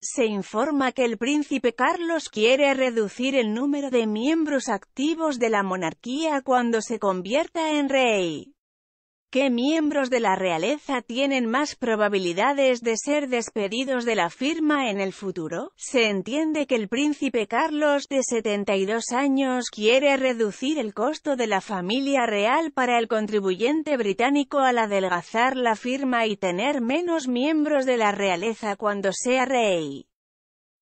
Se informa que el príncipe Carlos quiere reducir el número de miembros activos de la monarquía cuando se convierta en rey. ¿Qué miembros de la realeza tienen más probabilidades de ser despedidos de la firma en el futuro? Se entiende que el príncipe Carlos, de 72 años, quiere reducir el costo de la familia real para el contribuyente británico al adelgazar la firma y tener menos miembros de la realeza cuando sea rey.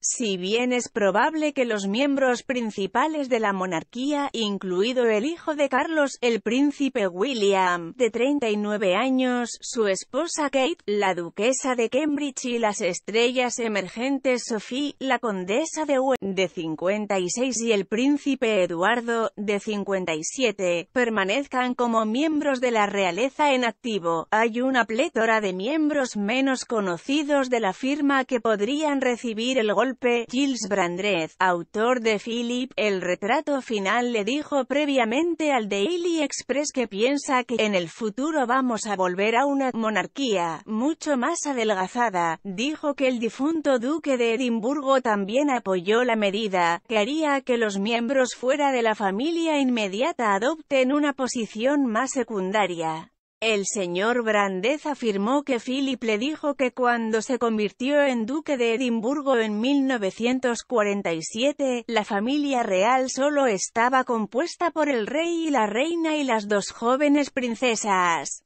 Si bien es probable que los miembros principales de la monarquía, incluido el hijo de Carlos, el príncipe William, de 39 años, su esposa Kate, la duquesa de Cambridge y las estrellas emergentes Sophie, la condesa de West, de 56 y el príncipe Eduardo, de 57, permanezcan como miembros de la realeza en activo, hay una plétora de miembros menos conocidos de la firma que podrían recibir el golpe Gilles Brandreth, autor de Philip, el retrato final le dijo previamente al Daily Express que piensa que en el futuro vamos a volver a una monarquía mucho más adelgazada. Dijo que el difunto duque de Edimburgo también apoyó la medida, que haría que los miembros fuera de la familia inmediata adopten una posición más secundaria. El señor Brandez afirmó que Philip le dijo que cuando se convirtió en duque de Edimburgo en 1947, la familia real solo estaba compuesta por el rey y la reina y las dos jóvenes princesas.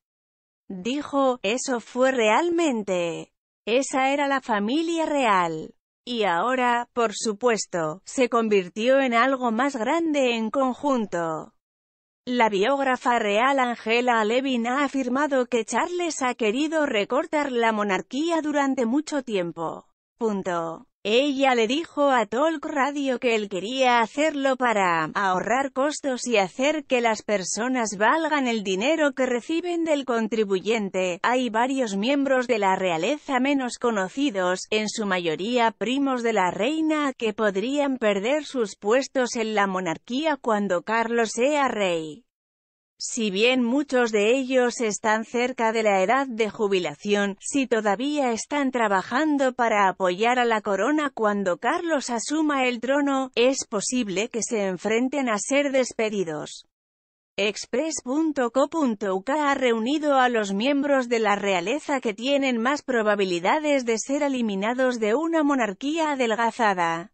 Dijo, eso fue realmente. Esa era la familia real. Y ahora, por supuesto, se convirtió en algo más grande en conjunto. La biógrafa real Angela Levin ha afirmado que Charles ha querido recortar la monarquía durante mucho tiempo. Punto. Ella le dijo a Talk Radio que él quería hacerlo para ahorrar costos y hacer que las personas valgan el dinero que reciben del contribuyente. Hay varios miembros de la realeza menos conocidos, en su mayoría primos de la reina, que podrían perder sus puestos en la monarquía cuando Carlos sea rey. Si bien muchos de ellos están cerca de la edad de jubilación, si todavía están trabajando para apoyar a la corona cuando Carlos asuma el trono, es posible que se enfrenten a ser despedidos. Express.co.uk ha reunido a los miembros de la realeza que tienen más probabilidades de ser eliminados de una monarquía adelgazada.